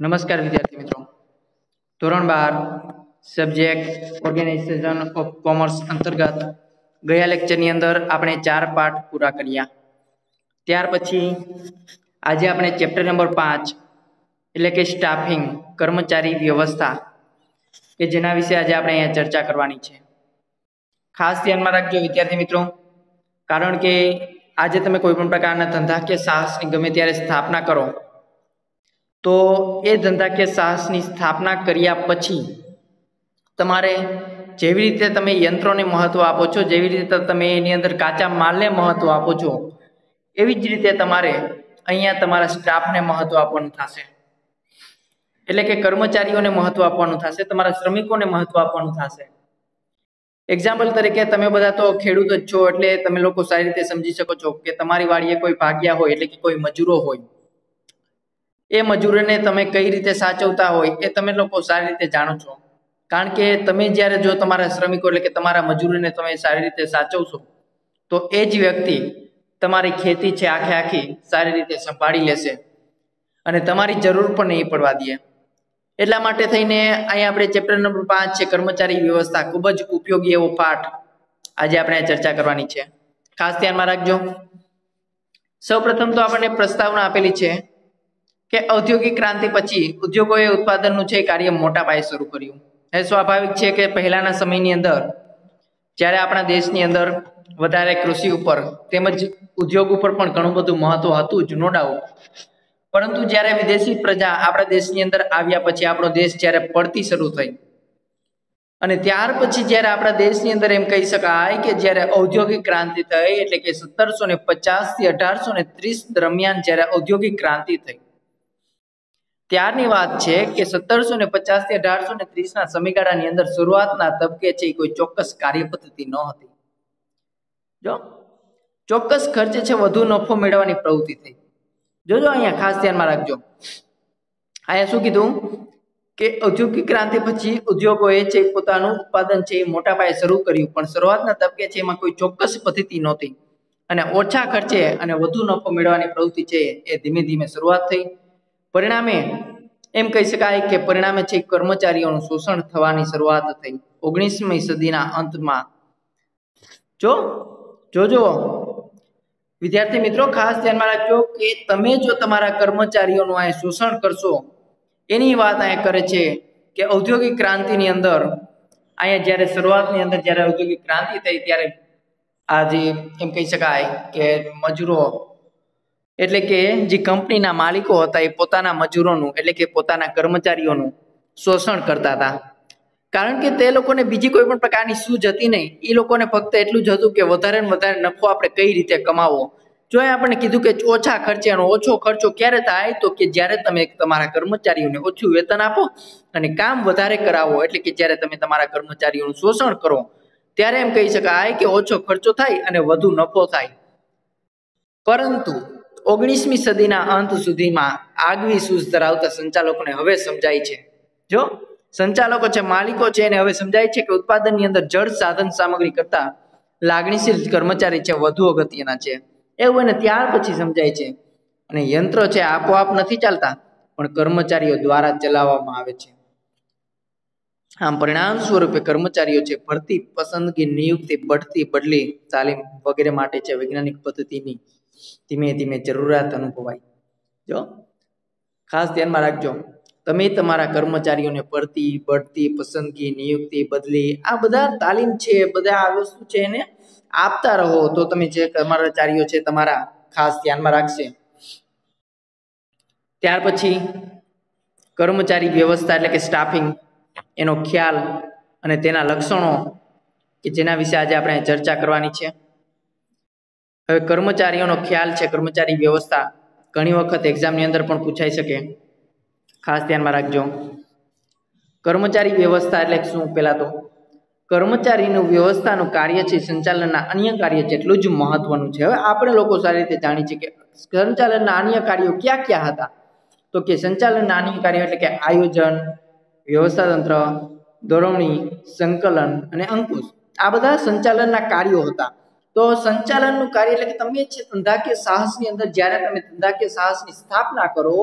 નમસ્કાર વિદ્યાર્થી મિત્રો. ધોરણ બાર સબ્જેક્ટ ઓર્ગેનાઇઝેશન ઓફ કોમર્સ અંતર્ગત ગયા લેક્ચરની અંદર આપણે ચાર પાઠ પૂરા કર્યા. ત્યાર પછી આજે આપણે ચેપ્ટર નંબર પાંચ, એટલે કે સ્ટાફિંગ કર્મચારી વ્યવસ્થા, કે જેના વિશે આજે આપણે અહીંયા ચર્ચા કરવાની છે. ખાસ ધ્યાનમાં રાખજો વિદ્યાર્થી મિત્રો, કારણ કે આજે તમે કોઈ પણ પ્રકારના ધંધા કે સાહસની ગમે ત્યારે સ્થાપના કરો તો એ ધંધાકીય સાહસની સ્થાપના કર્યા પછી તમારે જેવી રીતે તમે યંત્રોને મહત્ત્વ આપો છો, જેવી રીતે તમે એની અંદર કાચા માલને મહત્ત્વ આપો છો, એવી જ રીતે તમારે અહીંયા તમારા સ્ટાફને મહત્ત્વ આપવાનું થશે. એટલે કે કર્મચારીઓને મહત્ત્વ આપવાનું થશે, તમારા શ્રમિકોને મહત્વ આપવાનું થશે. એક્ઝામ્પલ તરીકે તમે બધા તો ખેડૂત જ છો, એટલે તમે લોકો સારી રીતે સમજી શકો છો કે તમારી વાડીએ કોઈ ભાગ્યા હોય, એટલે કે કોઈ મજૂરો હોય. એ મજૂરોને તમે કઈ રીતે સાચવતા હોય એ તમે લોકો સારી રીતે જાણો છો. કારણ કે તમે જ્યારે જો તમારા શ્રમિકો એટલે કે તમારા મજૂરોને તમે સારી રીતે સાચવશો, તો એ જ વ્યક્તિ તમારી ખેતી છે આખે આખી સારી રીતે સંભાળી લેશે અને તમારી જરૂર પણ નહીં પડવા દે. એટલા માટે થઈને અહીંયા આપણે ચેપ્ટર નંબર પાંચ છે, કર્મચારી વ્યવસ્થા. ખૂબ જ ઉપયોગી એવો પાઠ આજે આપણે ચર્ચા કરવાની છે. ખાસ ધ્યાનમાં રાખજો. સૌપ્રથમ તો આપણને પ્રસ્તાવના આપેલી છે કે ઔદ્યોગિક ક્રાંતિ પછી ઉદ્યોગોએ ઉત્પાદનનું છે કાર્ય મોટા પાયે શરૂ કર્યું. એ સ્વાભાવિક છે કે પહેલાના સમયની અંદર, જ્યારે આપણા દેશની અંદર વધારે કૃષિ ઉપર તેમજ ઉદ્યોગ ઉપર પણ ઘણું બધું મહત્વ હતું જ નો ડાઉટ પરંતુ જ્યારે વિદેશી પ્રજા આપણા દેશની અંદર આવ્યા પછી આપણો દેશ જ્યારે પડતી શરૂ થઈ. અને ત્યાર પછી જ્યારે આપણા દેશની અંદર એમ કહી શકાય કે જ્યારે ઔદ્યોગિક ક્રાંતિ થઈ, એટલે કે સત્તરસો ને પચાસથી અઢારસો ને ત્રીસ દરમિયાન જ્યારે ઔદ્યોગિક ક્રાંતિ થઈ. ત્યારની વાત છે કે સત્તરસો ને પચાસથી અઢારસો ને ત્રીસ ના સમયગાળાની અંદર શરૂઆતના તબકે છે કોઈ ચોક્કસ કાર્ય પદ્ધતિ ન હતી. જો, ચોક્કસ ખર્ચે છે વધુ નફો મેળવવાની પ્રવૃત્તિ થઈ. જોજો અહીંયા ખાસ ધ્યાનમાં રાખજો. અહીંયા શું કીધું? કે ઔદ્યોગિક ક્રાંતિ પછી ઉદ્યોગોએ છે પોતાનું ઉત્પાદન છે એ મોટા પાયે શરૂ કર્યું, પણ શરૂઆતના તબકે છે એમાં કોઈ ચોક્કસ પદ્ધતિ નહોતી. અને ઓછા ખર્ચે અને વધુ નફો મેળવવાની પ્રવૃત્તિ છે એ ધીમે ધીમે શરૂઆત થઈ. પરિણામે એમ કહી શકાય કે પરિણામે છે કર્મચારીઓનું શોષણ થવાની શરૂઆત થઈ. ઓગણીસમી સદીના અંતમાં. જો જોજો વિદ્યાર્થી મિત્રો, ખાસ ધ્યાનમાં રાખજો કે તમે જો તમારા કર્મચારીઓનું અહીં શોષણ કરશો, એની વાત અહીંયા કરે છે કે ઔદ્યોગિક ક્રાંતિની અંદર, અહીંયા જ્યારે શરૂઆતની અંદર જ્યારે ઔદ્યોગિક ક્રાંતિ થઈ ત્યારે આજે એમ કહી શકાય કે મજૂરો એટલે કે જે કંપનીના માલિકો હતા, એ પોતાના મજૂરોનું, એટલે કે પોતાના કર્મચારીઓનું શોષણ કરતા હતા. કારણ કે તે લોકોને બીજી કોઈ પણ પ્રકારની સૂઝ હતી નહીં. એ લોકોને ફક્ત એટલું જ હતું કે વધારે ને વધારે નફો આપણે કઈ રીતે કમાવો? જો આપણને કીધું કે ઓછા ખર્ચે ઓછો ખર્ચો ક્યારે થાય, તો કે જ્યારે તમે તમારા કર્મચારીઓને ઓછું વેતન આપો અને કામ વધારે કરાવો, એટલે કે જ્યારે તમે તમારા કર્મચારીઓનું શોષણ કરો, ત્યારે એમ કહી શકાય કે ઓછો ખર્ચો થાય અને વધુ નફો થાય. પરંતુ ઓગણીસમી સદીના અંત સુધીમાં આગવી સૂઝ ધરાવતા સંચાલકોને હવે સમજાય છે. જો, સંચાલકો છે, માલિકો છે, એને હવે સમજાય છે કે ઉત્પાદનની અંદર જળ સાધન સામગ્રી કરતા લાગણીશીલ કર્મચારી છે, વધુ અગત્યના છે. એવું એને ત્યાર પછી સમજાય છે. અને યંત્રો છે, આપોઆપ નથી ચાલતા, પણ કર્મચારીઓ દ્વારા ચલાવવામાં આવે છે. આમ પરિણામ સ્વરૂપે કર્મચારીઓ છે, ભરતી પસંદગી, નિયુક્તિ, બઢતી બદલી, તાલીમ વગેરે માટે છે, વૈજ્ઞાનિક પદ્ધતિની ધીમે ધીમે જરૂરિયાત અનુભવાય. જો? ખાસ ધ્યાનમાં રાખજો. તમે તમારા કર્મચારીઓને પડતી બઢતી, પસંદગી, નિયુક્તિ, બદલી, આ બધા તાલીમ છે, બધા આ વસ્તુ છે એને આપતા રહો, તો તમે જે કર્મચારીઓ છે તમારા ખાસ ધ્યાનમાં રાખશે. ત્યાર પછી કર્મચારી વ્યવસ્થા એટલે કે સ્ટાફિંગ એનો ખ્યાલ અને તેના લક્ષણો કે જેના વિશે આજે આપણે ચર્ચા કરવાની છે. હવે કર્મચારીઓનો ખ્યાલ છે, કર્મચારી વ્યવસ્થા ઘણી વખત એક્ઝામની અંદર પણ પૂછાઈ શકે. ખાસ ધ્યાનમાં રાખજો. કર્મચારી વ્યવસ્થા એટલે શું પહેલાં તો? કર્મચારીનું વ્યવસ્થાનું કાર્ય છે, સંચાલનના અન્ય કાર્ય જેટલું જ મહત્વનું છે. હવે આપણે લોકો સારી રીતે જાણી છીએ કે સંચાલનના અન્ય કાર્યો ક્યાં ક્યાં હતા? તો કે સંચાલનના અન્ય કાર્યો એટલે કે આયોજન વ્યવસ્થા તંત્ર દોરવણી સંકલન અને અંકુશ. આ બધા સંચાલનના કાર્યો હતા. તો સંચાલનનું કાર્ય એટલે કે તમે છે ધંધાકીય સાહસની અંદર જ્યારે તમે ધંધાકીય સાહસની સ્થાપના કરો,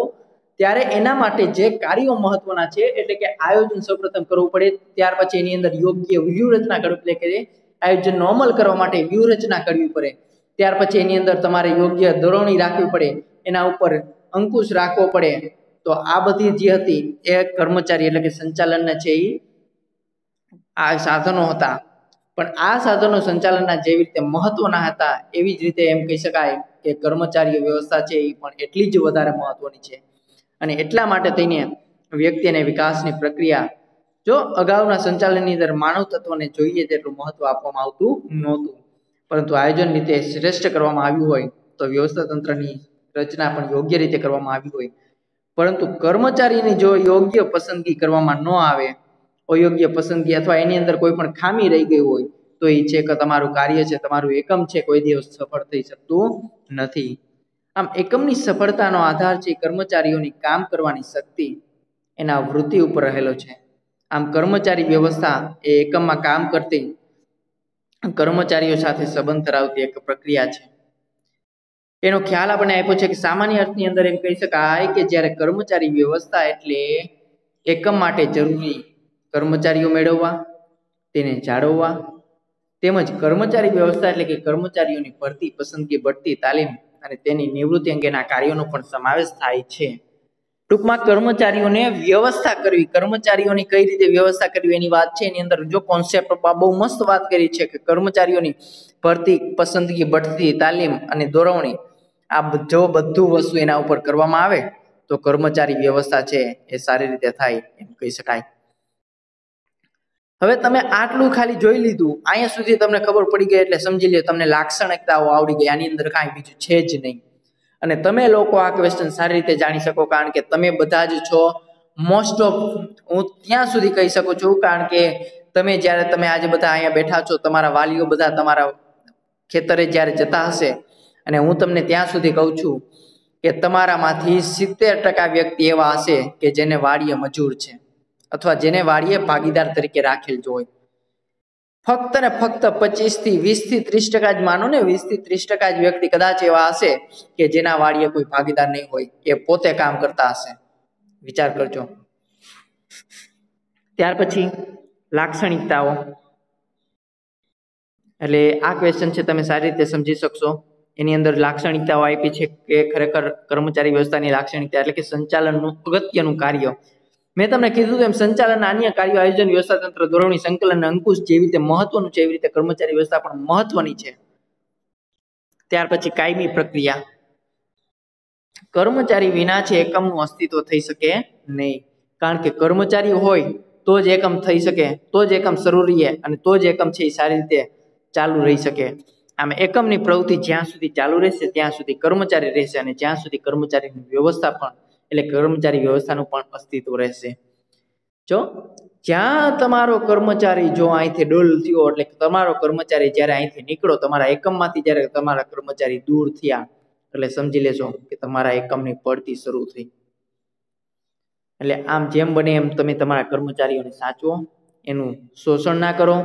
ત્યારે એના માટે જે કાર્યો મહત્વના છે, એટલે કે આયોજન સૌપ્રથમ કરવું પડે, ત્યાર પછી એની અંદર યોગ્ય વ્યૂહરચના કરવી એટલે કે આયોજન અમલ કરવા માટે વ્યૂહરચના કરવી પડે. ત્યાર પછી એની અંદર તમારે યોગ્ય દોરવણી રાખવી પડે, એના ઉપર અંકુશ રાખવો પડે. તો આ બધી જે હતી એ કર્મચારી એટલે કે સંચાલનના છે એ આ સાધનો હતા. પણ આ સાધનો સંચાલનના જેવી રીતે મહત્વના હતા, એવી જ રીતે એમ કહી શકાય કે કર્મચારી વ્યવસ્થા છે એ પણ એટલી જ વધારે મહત્વની છે. અને એટલા માટે થઈને વ્યક્તિ અને વિકાસની પ્રક્રિયા, જો અગાઉના સંચાલનની અંદર માનવ તત્વને જોઈએ તેટલું મહત્વ આપવામાં આવતું નહોતું. પરંતુ આયોજન રીતે શ્રેષ્ઠ કરવામાં આવ્યું હોય તો વ્યવસ્થા તંત્રની રચના પણ યોગ્ય રીતે કરવામાં આવી હોય. પરંતુ કર્મચારીની જો યોગ્ય પસંદગી કરવામાં ન આવે અયોગ્ય પસંદગી અથવા એની અંદર કોઈ પણ ખામી રહી ગઈ હોય, તો એ છે કે તમારું કાર્ય છે, તમારું એકમ છે, કોઈ દિવસ સફળ થઈ શકતું નથી. આમ એકમની સફળતાનો આધાર છે કર્મચારીઓની કામ કરવાની શક્તિ, એના વૃત્તિ ઉપર રહેલો છે. આમ કર્મચારી વ્યવસ્થા એ એકમમાં કામ કરતી, કર્મચારીઓ સાથે સંબંધ ધરાવતી એક પ્રક્રિયા છે. એનો ખ્યાલ આપણને આપ્યો છે કે સામાન્ય અર્થની અંદર એમ કહી શકાય કે જ્યારે કર્મચારી વ્યવસ્થા એટલે એકમ માટે જરૂરી કર્મચારીઓ મેળવવા, તેને જાળવવા, તેમજ કર્મચારી વ્યવસ્થા એટલે કે કર્મચારીઓની ભરતી, પસંદગી, બઢતી તાલીમ અને તેની નિવૃત્તિ અંગેના કાર્યોનો પણ સમાવેશ થાય છે. ટૂંકમાં કર્મચારીઓને વ્યવસ્થા કરવી, કર્મચારીઓની કઈ રીતે વ્યવસ્થા કરવી એની વાત છે, એની અંદર જો કોન્સેપ્ટ બહુ મસ્ત વાત કરી છે કે કર્મચારીઓની ભરતી, પસંદગી, બઢતી તાલીમ અને દોરવણી આ જો બધું વસ્તુ એના ઉપર કરવામાં આવે, તો કર્મચારી વ્યવસ્થા છે એ સારી રીતે થાય એમ કહી શકાય. હવે તમે આટલું ખાલી જોઈ લીધું, અહીંયા સુધી તમને ખબર પડી ગઈ એટલે સમજી લો તમને લાક્ષણિકતાઓ આવડી ગઈ, આની અંદર કાંઈ બીજું છે જ નહીં. અને તમે લોકો આ ક્વેશ્ચન સારી રીતે જાણી શકો, કારણ કે તમે બધા જ છો. મોસ્ટ ઓફ હું ત્યાં સુધી કહી શકું છું, કારણ કે તમે જ્યારે તમે આજે બધા અહીંયા બેઠા છો, તમારા વાલીઓ બધા તમારા ખેતરે જ્યારે જતા હશે, અને હું તમને ત્યાં સુધી કહું છું કે તમારામાંથી સિત્તેર ટકા વ્યક્તિ એવા હશે કે જેને વાડીએ મજૂર છે. અથવા જેને વાડીએ ભાગીદાર તરીકે રાખેલ હોય. ફક્ત ને ફક્ત પચીસથી વીસથી ત્રીસ ટકા જ માનો ને વીસથી ત્રીસ ટકા જ વ્યક્તિ કદાચ એવા હશે કે જેના વાડીએ કોઈ ભાગીદાર નહીં હોય, એ પોતે કામ કરતા હશે. વિચાર કરજો. ત્યાર પછી લાક્ષણિકતાઓ. એટલે આ ક્વેશ્ચન છે તમે સારી રીતે સમજી શકશો. એની અંદર લાક્ષણિકતાઓ આપી છે કે ખરેખર કર્મચારી વ્યવસ્થાની લાક્ષણિકતા એટલે કે સંચાલનનું અગત્યનું કાર્ય. મેં તમને કીધું એમ સંચાલન અન્ય કાર્યો આયોજન વ્યવસ્થા તંત્ર ધોરણની સંકલન અંકુશ જેવી રીતે મહત્વનું છે એવી રીતે કર્મચારી વ્યવસ્થા પણ મહત્વની છે. ત્યાર પછી કાયમી પ્રક્રિયા. કર્મચારી વિના છે એકમનું અસ્તિત્વ થઈ શકે નહીં. કારણ કે કર્મચારી હોય તો જ એકમ થઈ શકે, તો જ એકમ શરૂ રહીએ અને તો જ એકમ છે એ સારી રીતે ચાલુ રહી શકે. આમ એકમની પ્રવૃત્તિ જ્યાં સુધી ચાલુ રહેશે, ત્યાં સુધી કર્મચારી રહેશે અને જ્યાં સુધી કર્મચારીની વ્યવસ્થા પણ એટલે કર્મચારી વ્યવસ્થાનું પણ અસ્તિત્વ રહેશે. જો જ્યાં તમારો કર્મચારી જો અહીંથી ડોલ થયો, એટલે તમારો કર્મચારી જ્યારે અહીંથી નીકળો તમારા એકમમાંથી જ્યારે તમારા કર્મચારી દૂર થયા, એટલે સમજી લેશો કે તમારા એકમની પડતી શરૂ થઈ. એટલે આમ જેમ બને એમ તમે તમારા કર્મચારીઓને સાચવો, એનું શોષણ ના કરો.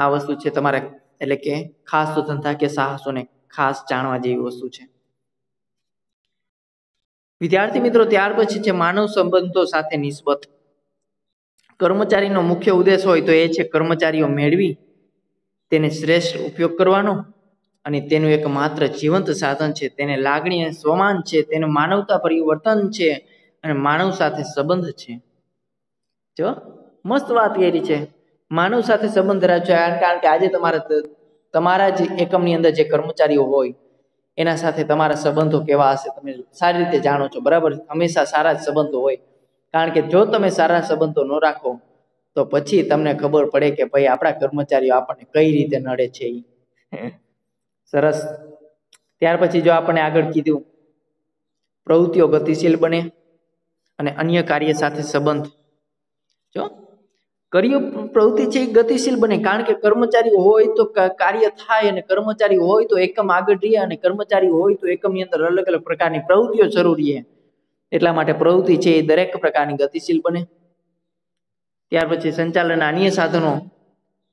આ વસ્તુ છે તમારા, એટલે કે ખાસ સ્વતંત્રતા કે સાહસોને ખાસ જાણવા જેવી વસ્તુ છે. વિદ્યાર્થી મિત્રો, ત્યાર પછી છે માનવ સંબંધો સાથે નિસ્બત કર્મચારીનો મુખ્ય ઉદ્દેશ હોય તો એ છે કર્મચારીઓ મેળવી, તેને શ્રેષ્ઠ ઉપયોગ કરવાનો અને તેનું એક માત્ર જીવંત સાધન છે. તેને લાગણી અને સ્વમાન છે, તેને માનવતા પરિવર્તન છે અને માનવ સાથે સંબંધ છે. જો, મસ્ત વાત કરી છે. માનવ સાથે સંબંધ રાખજો, કારણ કે આજે તમારા તમારા જ એકમની અંદર જે કર્મચારીઓ હોય એના સાથે તમારા સંબંધો કેવા હશે તમે સારી રીતે જાણો છો, બરાબર? હંમેશા સારા જ સંબંધો હોય. કારણ કે જો તમે સારા સંબંધો ન રાખો, તો પછી તમને ખબર પડે કે ભાઈ આપણા કર્મચારીઓ આપણને કઈ રીતે નડે છે એ સરસ. ત્યાર પછી જો આપણે આગળ કીધું, પ્રવૃત્તિઓ ગતિશીલ બને અને અન્ય કાર્ય સાથે સંબંધ. જો કાર્ય પ્રવૃત્તિ છે એ ગતિશીલ બને. કારણ કે કર્મચારી હોય તો કાર્ય થાય અને કર્મચારી હોય તો એકમ આગળ રહે અને કર્મચારી હોય તો એકમની અંદર અલગ અલગ પ્રકારની પ્રવૃત્તિઓ જરૂરી છે એટલા માટે પ્રવૃત્તિ છે એ દરેક પ્રકારની ગતિશીલ બને. ત્યાર પછી સંચાલન અન્ય સાધનો,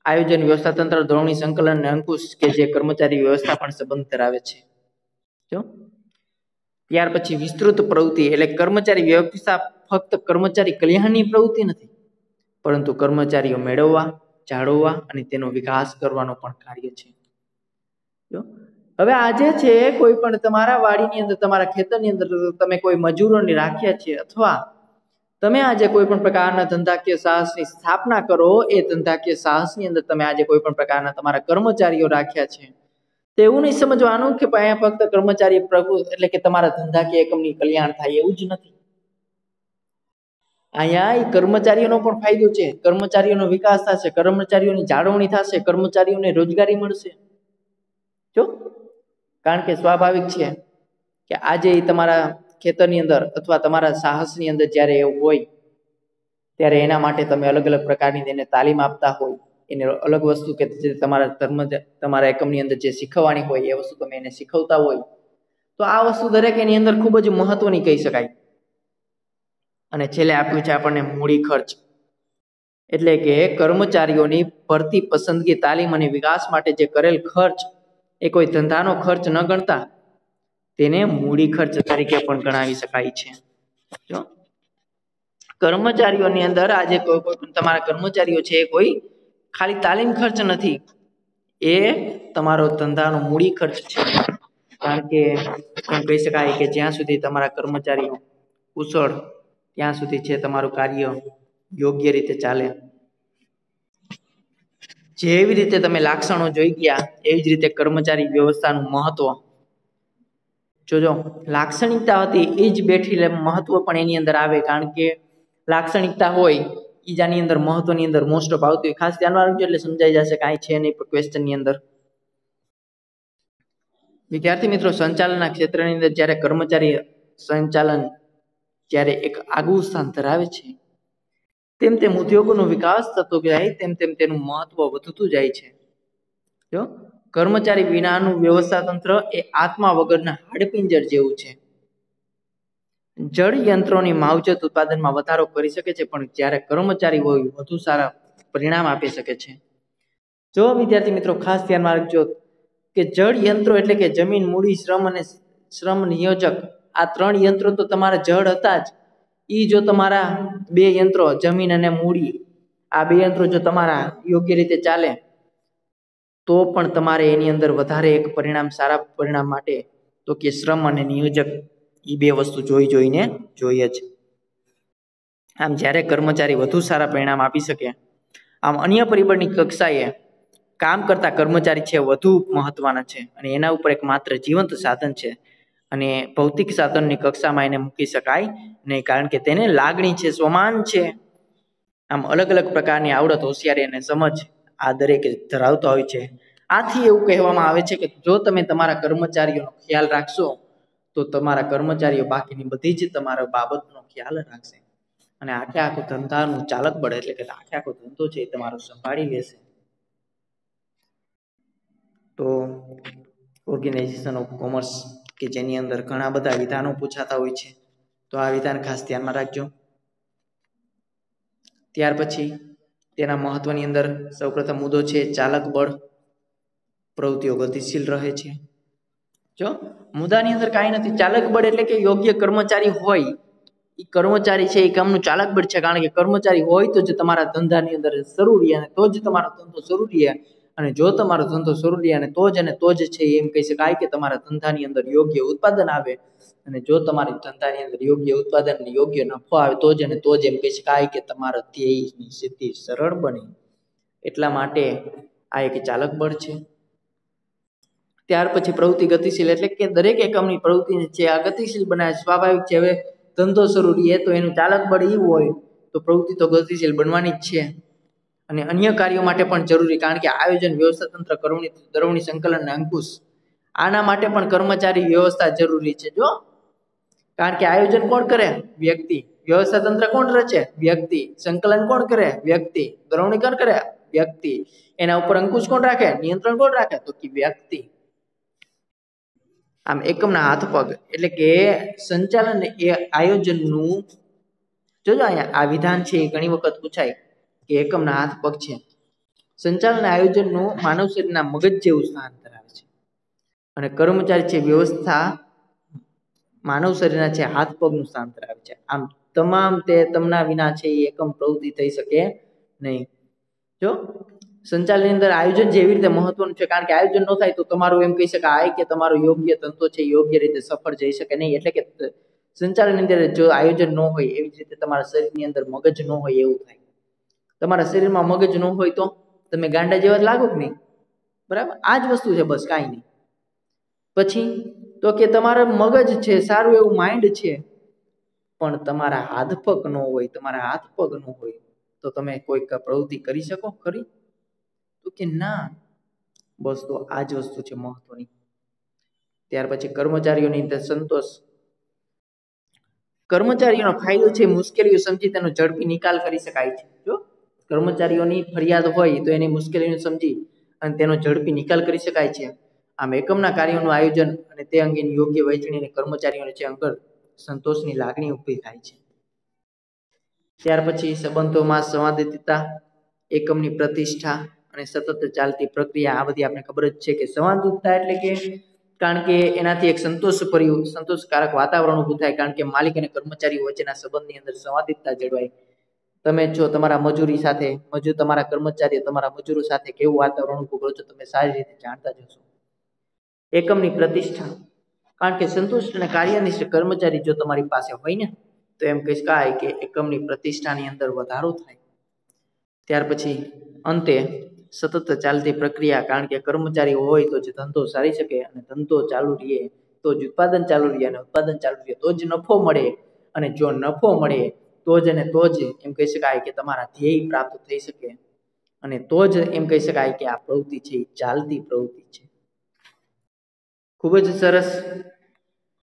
આયોજન વ્યવસ્થા તંત્ર ધોરણી, સંકલન અને અંકુશ કે જે કર્મચારી વ્યવસ્થા પણ સંબંધ ધરાવે છે. જો? ત્યાર પછી વિસ્તૃત પ્રવૃત્તિ એટલે કર્મચારી વ્યવસ્થા ફક્ત કર્મચારી કલ્યાણની પ્રવૃત્તિ નથી. પરંતુ કર્મચારીઓ મેળવવા, જાળવવા અને તેનો વિકાસ કરવાનો પણ કાર્ય છે. હવે આજે છે કોઈ પણ તમારા વાડીની અંદર, તમારા ખેતરની અંદર તમે કોઈ મજૂરોને રાખ્યા છે અથવા તમે આજે કોઈ પણ પ્રકારના ધંધાકીય સાહસની સ્થાપના કરો, એ ધંધાકીય સાહસની અંદર તમે આજે કોઈ પણ પ્રકારના તમારા કર્મચારીઓ રાખ્યા છે. તો એવું નહીં સમજવાનું કે અહીંયા ફક્ત કર્મચારી પ્રભુ એટલે કે તમારા ધંધાકીય એકમની કલ્યાણ થાય એવું જ નથી. અહીંયા કર્મચારીઓનો પણ ફાયદો છે, કર્મચારીઓનો વિકાસ થશે, કર્મચારીઓની જાળવણી થશે, કર્મચારીઓને રોજગારી મળશે. જો? કારણ કે સ્વાભાવિક છે કે આજે તમારા ખેતરની અંદર અથવા તમારા સાહસની અંદર જ્યારે એવું હોય, ત્યારે એના માટે તમે અલગ અલગ પ્રકારની તેને તાલીમ આપતા હોય, એને અલગ વસ્તુ કે તમારા ધર્મ તમારા એકમની અંદર જે શીખવવાની હોય, એ વસ્તુ તમે એને શીખવતા હોય, તો આ વસ્તુ દરેક એની અંદર ખૂબ જ મહત્વની કહી શકાય. અને છેલ્લે આપ્યું છે આપણને મૂડી ખર્ચ. એટલે કે કર્મચારીઓની ભરતી પસંદગી તાલીમ અને વિકાસ માટે જે કરેલ ખર્ચ, એ કોઈ ધંધાનો ખર્ચ ન ગણતા, તેને મૂડી ખર્ચ તરીકે પણ ગણાવી શકાય છે. કર્મચારીઓની અંદર આજે કોઈ પણ તમારા કર્મચારીઓ છે એ કોઈ ખાલી તાલીમ ખર્ચ નથી, એ તમારો ધંધાનો મૂડી ખર્ચ છે. કારણ કે કહી શકાય કે જ્યાં સુધી તમારા કર્મચારીઓ કુશળ ત્યાં સુધી છે તમારું કાર્ય યોગ્ય રીતે ચાલે. જેવી રીતે તમે લાક્ષણો જોઈ ગયા, એવી જ રીતે કર્મચારી વ્યવસ્થાનું મહત્વ. જોજો, લાક્ષણિકતા હતી એ જ બેઠી મહત્વ પણ એની અંદર આવે, કારણ કે લાક્ષણિકતા હોય, ઈજાની અંદર, મહત્વની અંદર મોસ્ટ ઓફ આવતી હોય. ખાસ ધ્યાનમાં રાખજો એટલે સમજાઈ જશે કાંઈ છે નહીં ક્વેશ્ચનની અંદર. વિદ્યાર્થી મિત્રો, સંચાલનના ક્ષેત્રની અંદર જ્યારે કર્મચારી સંચાલન જ્યારે એક આગવું સ્થાન ધરાવે છે. તેમ તેમ ઉદ્યોગોનો વિકાસ થતો જાય, તેમ તેમ તેનું મહત્વ વધતું જાય છે. જો, કર્મચારી વિનાનું વ્યવસ્થા તંત્ર એ આત્મા વગરના હાડપિંજર જેવું છે. જળ યંત્રોની માવજત ઉત્પાદનમાં વધારો કરી શકે છે, પણ જ્યારે કર્મચારી હોય, વધુ સારા પરિણામ આપી શકે છે. જો, વિદ્યાર્થી મિત્રો, ખાસ ધ્યાનમાં રાખજો કે જળ યંત્રો એટલે કે જમીન, મૂડી, શ્રમ અને શ્રમ નિયોજક આ ત્રણ યંત્રો તો તમારા જળ હતા જ. એ જો તમારા બે યંત્રો, જમીન અને મૂડી, આ બે યંત્રો જો તમારા યોગ્ય રીતે ચાલે, તો પણ તમારે એની અંદર વધારે એક પરિણામ, સારા પરિણામ માટે, તો કે શ્રમ અને નિયોજક એ બે વસ્તુ જોઈ જોઈને જોઈએ જ આમ જ્યારે કર્મચારી વધુ સારા પરિણામ આપી શકે, આમ અન્ય પરિબળની કક્ષાએ કામ કરતા કર્મચારી છે, વધુ મહત્વના છે અને એના ઉપર એક માત્ર જીવંત સાધન છે. અને ભૌતિક સાધનની કક્ષામાં એને મૂકી શકાય નહીં, કારણ કે તેને લાગણી છે, સ્વમાન છે. આમ અલગ અલગ પ્રકારની આવડત હોશિયારી અને સમજ આ દરેક ધરાવતા હોય છે. આથી એવું કહેવામાં આવે છે કે જો તમે તમારા કર્મચારીઓનો ખ્યાલ રાખશો, તો તમારા કર્મચારીઓ બાકીની બધી જ તમારા બાબતનો ખ્યાલ રાખશે. અને આખે આખો ધંધાનું ચાલક બળ એટલે કે આખે આખો ધંધો છે એ તમારો સંભાળી લેશે. તો ઓર્ગેનાઇઝેશન ઓફ કોમર્સ કે જેની અંદર ઘણા બધા વિધાનો પૂછાતા હોય છે. તો આ વિધાન ખાસ ધ્યાનમાં રાખજો. ત્યાર પછી તેના મહત્વની અંદર સૌપ્રથમ મુદ્દો છે ચાલક બળ. પ્રવૃત્તિઓ ગતિશીલ રહે છે. જો મુદ્દાની અંદર કાંઈ નથી, ચાલક બળ એટલે કે યોગ્ય કર્મચારી હોય. એ કર્મચારી છે એ કામનું ચાલક બળ છે, કારણ કે કર્મચારી હોય તો જ તમારા ધંધાની અંદર જરૂરી અને તો જ તમારો ધંધો જરૂરી અને જો તમારો ધંધો રહે અને તો જ અને તો જ છે એમ કહી શકાય કે તમારા ધંધાની અંદર યોગ્ય ઉત્પાદન આવે અને જો તમારી ધંધાની અંદર યોગ્ય ઉત્પાદન યોગ્ય નફો આવે તો જ અને તો જ એમ કહી શકાય કે તમારા ધ્યેયની સ્થિતિ સરળ બને. એટલા માટે આ એક ચાલક બળ છે. ત્યાર પછી પ્રવૃત્તિ ગતિશીલ એટલે કે દરેક એકમની પ્રવૃત્તિ છે, આ ગતિશીલ બનાવે સ્વાભાવિક છે, હવે ધંધો શરૂ રહે તો એનું ચાલક બળ એવું હોય તો પ્રવૃત્તિ તો ગતિશીલ બનવાની જ છે. અને અન્ય કાર્યો માટે પણ જરૂરી, કારણ કે આયોજન, વ્યવસ્થા તંત્ર, કરવણી, દરવણી, સંકલન અને અંકુશ. આના માટે પણ કર્મચારી વ્યવસ્થા જરૂરી છે, જો. કારણ કે આયોજન કોણ કરે? વ્યક્તિ. વ્યવસ્થા તંત્ર કોણ રચે? વ્યક્તિ. સંકલન કોણ કરે? વ્યક્તિ. દરવણી કોણ કરે? વ્યક્તિ. એના ઉપર અંકુશ કોણ રાખે? નિયંત્રણ કોણ રાખે? તો કે વ્યક્તિ. આમ એકમના હાથ પગ. એટલે કે સંચાલન એ આયોજનનું, જોજો અહીંયા આ વિધાન છે એ ઘણી વખત પૂછાય. કે એકમના હાથ પગ છે સંચાલન આયોજનનું માનવ શરીરના મગજ જેવું સ્થાન ધરાવે છે. અને કર્મચારી છે વ્યવસ્થા માનવ શરીરના છે હાથ પગનું સ્થાન ધરાવે છે. આમ તમામ તે તમના વિના છે એ એકમ પ્રવૃત્તિ થઈ શકે નહીં. જો સંચાલનની અંદર આયોજન જેવી રીતે મહત્વનું છે, કારણ કે આયોજન ન થાય તો તમારું એમ કહી શકાય કે તમારો યોગ્ય તંતો છે, યોગ્ય રીતે સફળ જઈ શકે નહીં. એટલે કે સંચાલનની અંદર જો આયોજન ન હોય, એવી રીતે તમારા શરીરની અંદર મગજ ન હોય એવું થાય. તમારા શરીરમાં મગજ ન હોય તો તમે ગાંડા જેવા લાગો કે નહીં? બરાબર? આ જ વસ્તુ છે બસ, કાંઈ નહીં. પછી તો કે તમારા મગજ છે, સારું એવું માઇન્ડ છે, પણ તમારા હાથ પગ ન હોય, તમારા હાથ પગ ન હોય, તો તમે કોઈક પ્રવૃત્તિ કરી શકો? ખરી તો કે ના. બસ, તો આ જ વસ્તુ છે મહત્વની. ત્યાર પછી કર્મચારીઓની અંદર સંતોષ. કર્મચારીઓનો ફાયદો છે, મુશ્કેલીઓ સમજી તેનો ઝડપી નિકાલ કરી શકાય છે. જો? કર્મચારીઓની ફરિયાદ હોય તો એની મુશ્કેલીઓ સમજી અને તેનો ઝડપી નિકાલ કરી શકાય છે. આમ એકમના કાર્યોનું આયોજન અને તે અંગેની યોગ્ય વહેંચણી અને કર્મચારીઓને છે અંગર સંતોષની લાગણી ઊભી થાય છે. ત્યાર પછી સંબંધોમાં સંવાદિતતા, એકમની પ્રતિષ્ઠા અને સતત ચાલતી પ્રક્રિયા આ બધી આપણે ખબર જ છે કે સંવાદિતતા એટલે કે કારણ કે એનાથી એક સંતોષ સંતોષભર્યું સંતોષકારક વાતાવરણ ઊભું થાય. કારણ કે માલિક અને કર્મચારીઓ વચ્ચેના સંબંધની અંદર સંવાદિતતા જળવાય. તમે જો તમારા મજૂરી સાથે, મજૂર તમારા કર્મચારીઓ, તમારા મજૂરો સાથે કેવું વાતાવરણ ઊભું કરો છો, તમે સારી રીતે જાણતા જશો એકમની પ્રતિષ્ઠા. કારણ કે સંતુષ્ટ અને કાર્યનિષ્ઠ કર્મચારી જો તમારી પાસે હોય ને, તો એમ કહી શકાય કે એકમની પ્રતિષ્ઠાની અંદર વધારો થાય. ત્યાર પછી અંતે સતત ચાલતી પ્રક્રિયા, કારણ કે કર્મચારી હોય તો જ ધંધો સારી શકે અને ધંધો ચાલુ રહે તો જ ઉત્પાદન ચાલુ રહે અને ઉત્પાદન ચાલુ રહે તો જ નફો મળે અને જો નફો મળે તો જ અને તો જ એમ કહી શકાય કે તમારા ધ્યેય પ્રાપ્ત થઈ શકે અને તો જ એમ કહી શકાય કે આ પ્રવૃત્તિ છે, એ ચાલતી પ્રવૃત્તિ છે. ખૂબ જ સરસ.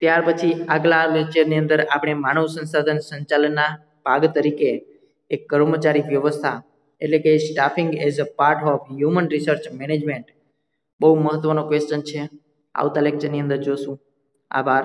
ત્યાર પછી આગલા લેક્ચરની અંદર આપણે માનવ સંસાધન સંચાલનના ભાગ તરીકે એક કર્મચારી વ્યવસ્થા એટલે કે staffing as a part of human research management બહુ મહત્વનો ક્વેશ્ચન છે. આવતા લેક્ચરની અંદર જોશું. આભાર.